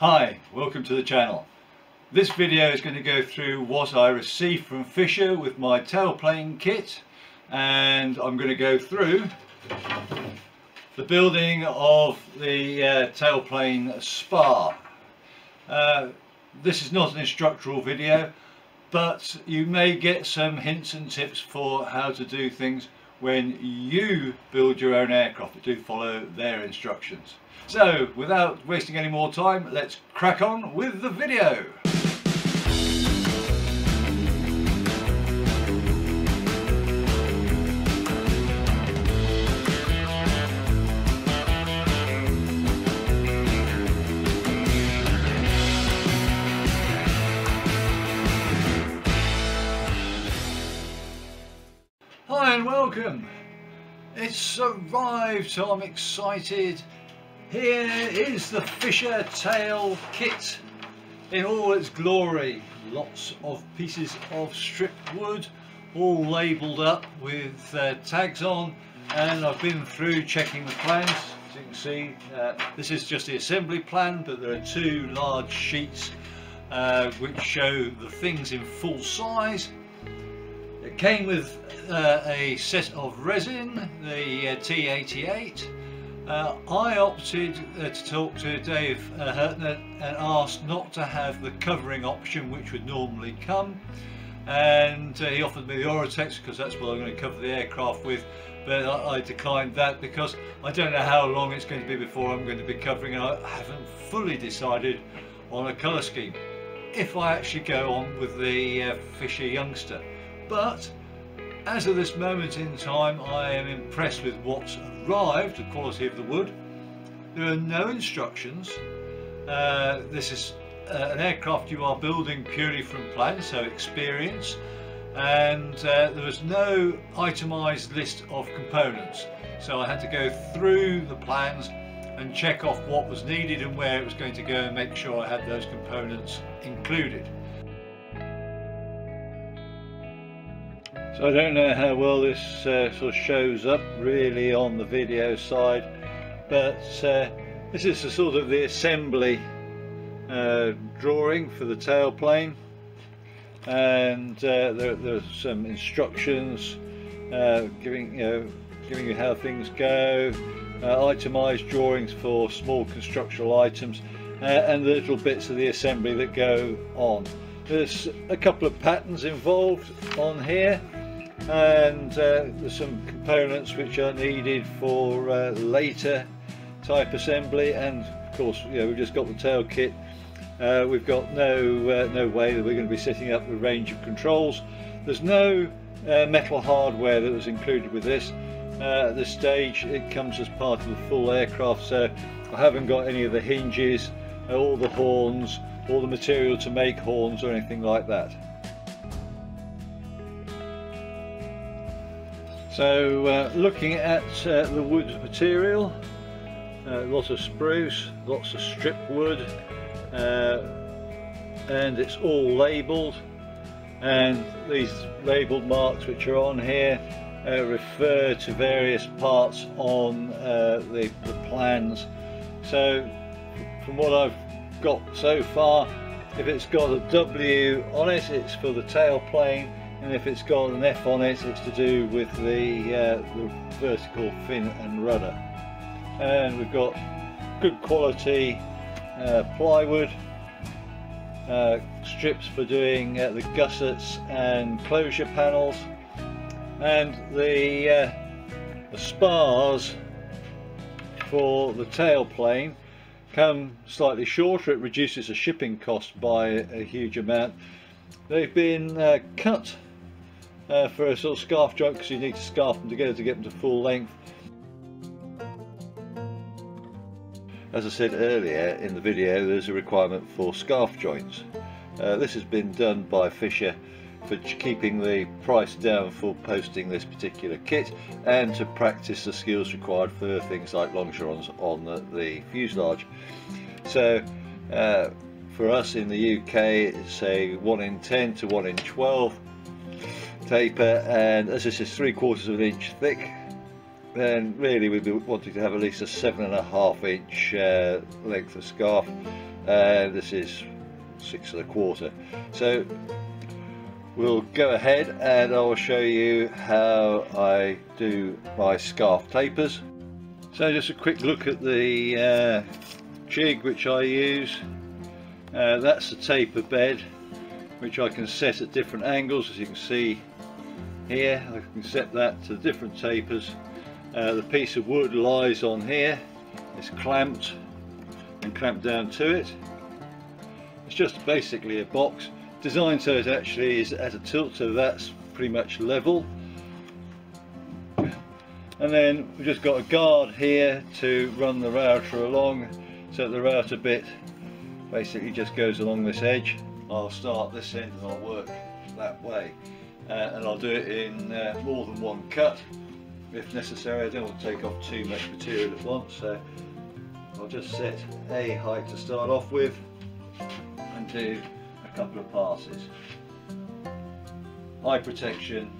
Hi, welcome to the channel. This video is going to go through what I received from Fisher with my tailplane kit and I'm going to go through the building of the uh, tailplane spar. Uh, this is not an instructional video but you may get some hints and tips for how to do things when you build your own aircraft do follow their instructions. So without wasting any more time let's crack on with the video. Welcome. It's arrived so I'm excited. Here is the Fisher Tail kit in all its glory. Lots of pieces of stripped wood all labelled up with uh, tags on and I've been through checking the plans. As you can see uh, this is just the assembly plan but there are two large sheets uh, which show the things in full size came with uh, a set of resin, the uh, T88. Uh, I opted uh, to talk to Dave uh, Hertner and asked not to have the covering option which would normally come. And uh, he offered me the Oratex because that's what I'm going to cover the aircraft with. But I, I, declined that because I don't know how long it's going to be before I'm going to be covering. And I haven't fully decided on a colour scheme. If I actually go on with the Fisher Youngster but as of this moment in time I am impressed with what's arrived, the quality of the wood. There are no instructions. Uh, this is uh, an aircraft you are building purely from plan, so experience. And uh, there was no itemised list of components. So I had to go through the plans and check off what was needed and where it was going to go and make sure I had those components included. So I don't know how well this uh, sort of shows up really on the video side but uh, this is the sort of the assembly uh, drawing for the tailplane. And uh, there, there's some instructions uh, giving you know giving you how things go uh, itemized drawings for small constructional items and the little bits of the assembly that go on. There's a couple of patterns involved on here and uh, there's some components which are needed for uh, later type assembly. And of course you know we've just got the tail kit. Uh, we've got no uh, no way that we're going to be setting up a range of controls. There's no uh, metal hardware that was included with this. Uh, at this stage it comes as part of the full aircraft so I haven't got any of the hinges all the horns all the material to make horns or anything like that So uh, looking at uh, the wood material, uh, lots of spruce, lots of strip wood, uh, and it's all labelled. And these labelled marks which are on here uh, refer to various parts on uh, the, the plans. So from what I've got so far, if it's got a W on it, it's for the tail plane and if it's got an F on it it's to do with the, uh, the vertical fin and rudder. And we've got good quality uh, plywood uh, strips for doing uh, the gussets and closure panels. And the, uh, the spars for the tailplane come slightly shorter. It reduces the shipping cost by a huge amount. They've been uh, cut uh, for a sort of scarf joint because you need to scarf them together to get them to full length. As I said earlier in the video there's a requirement for scarf joints. Uh, this has been done by Fisher for keeping the price down for posting this particular kit and to practice the skills required for things like longerons on the, the fuselage. So uh, for us in the UK it's a 1 in 10 to 1 in 12 taper and as this is three quarters of an inch thick. Then really we'd be wanting to have at least a seven and a half inch uh, length of scarf. And this is six and a quarter. So we'll go ahead and I will show you how I do my scarf tapers. So just a quick look at the uh, jig which I use. Uh, that's the taper bed which I can set at different angles as you can see here. I can set that to different tapers. Uh, the piece of wood lies on here. It's clamped and clamped down to it. It's just basically a box. Designed so it actually is at a tilt so that's pretty much level. And then we've just got a guard here to run the router along so the router bit basically just goes along this edge. I'll start this end and I'll work that way and I'll do it in uh, more than one cut if necessary I don't want to take off too much material at once so I'll just set a height to start off with and do a couple of passes. Eye protection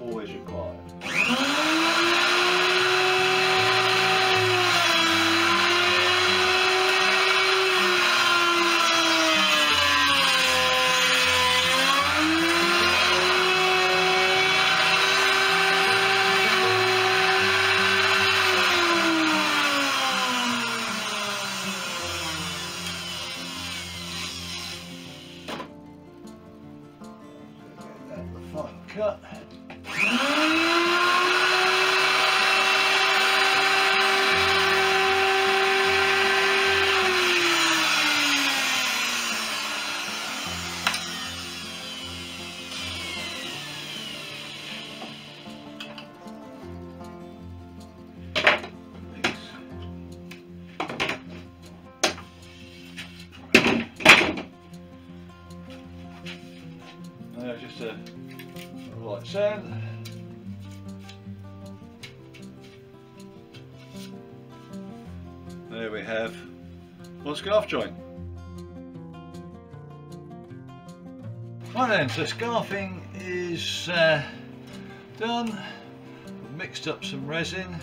always required Uh, just a, a light sand. There we have one scarf joint. Right then, so scarfing is uh, done. I've mixed up some resin.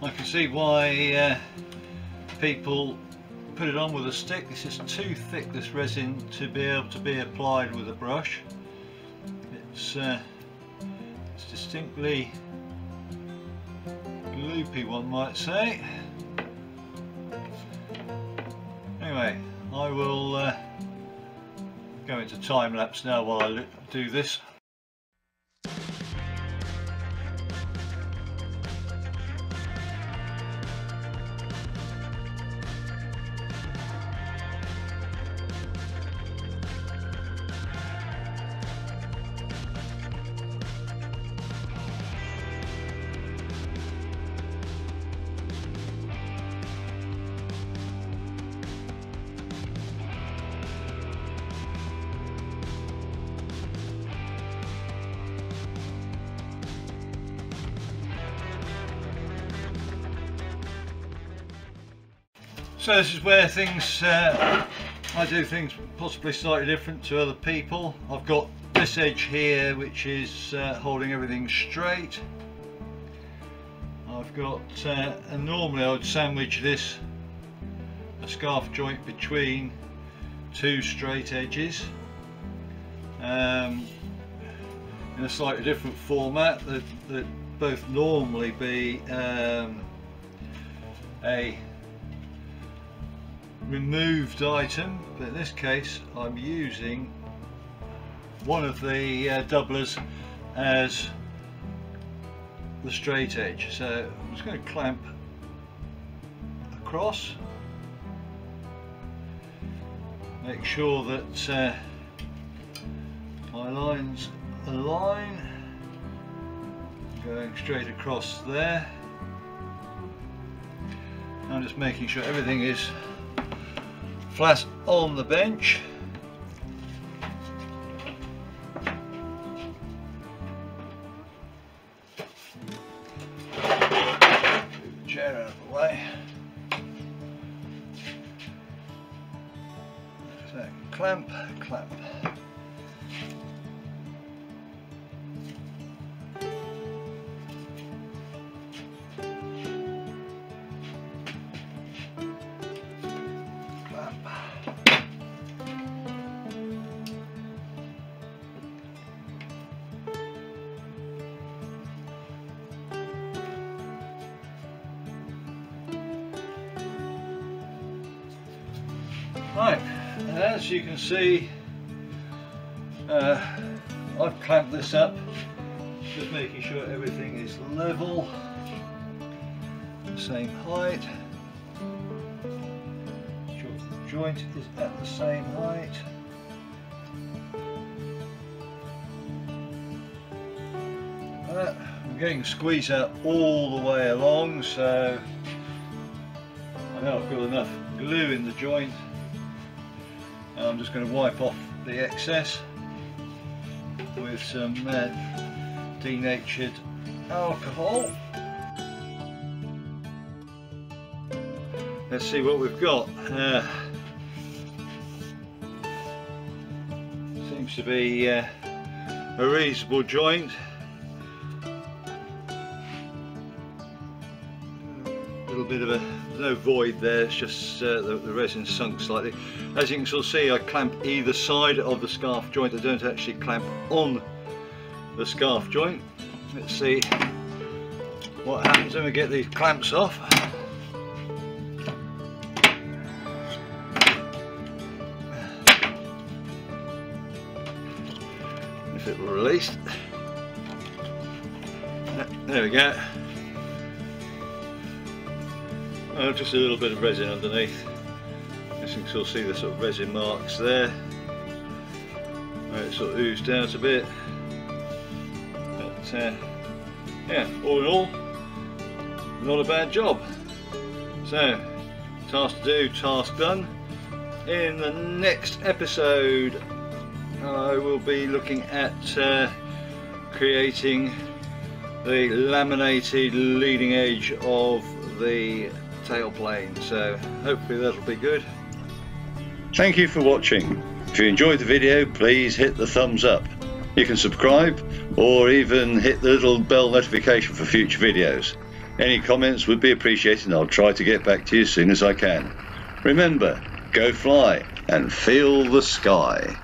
I can see why uh, people put it on with a stick. This is too thick, this resin, to be able to be applied with a brush. It's, uh, it's distinctly loopy, one might say. Anyway, I will uh, go into time lapse now while I do this. So this is where things, uh, I do things possibly slightly different to other people. I've got this edge here which is uh, holding everything straight. I've got, uh, and normally I would sandwich this, a scarf joint between two straight edges. Um, in a slightly different format that, both normally be um, a removed item but in this case I'm using one of the uh, doublers as the straight edge. So I'm just going to clamp across. Make sure that uh, my lines align. Going straight across there. I'm just making sure everything is flat on the bench. Right, as you can see, uh, I've clamped this up, just making sure everything is level, same height, joint is at the same height. Uh, I'm getting squeezed out all the way along, so I know I've got enough glue in the joint. I'm just going to wipe off the excess with some uh, denatured alcohol. Let's see what we've got. Uh, seems to be uh, a reasonable joint. A little bit of a no void there, it's just uh, the, the resin sunk slightly. As you can still see I clamp either side of the scarf joint, I don't actually clamp on the scarf joint. Let's see what happens when we get these clamps off. If it were released. There we go. Oh, just a little bit of resin underneath. You can still see the sort of resin marks there. It sort of oozed out a bit. But uh, yeah, all in all, not a bad job. So, task to do, task done. In the next episode, I will be looking at uh, creating the laminated leading edge of the tailplane so hopefully that'll be good. Thank you for watching. If you enjoyed the video please hit the thumbs up. You can subscribe or even hit the little bell notification for future videos. Any comments would be appreciated and I'll try to get back to you as soon as I can. Remember go fly and feel the sky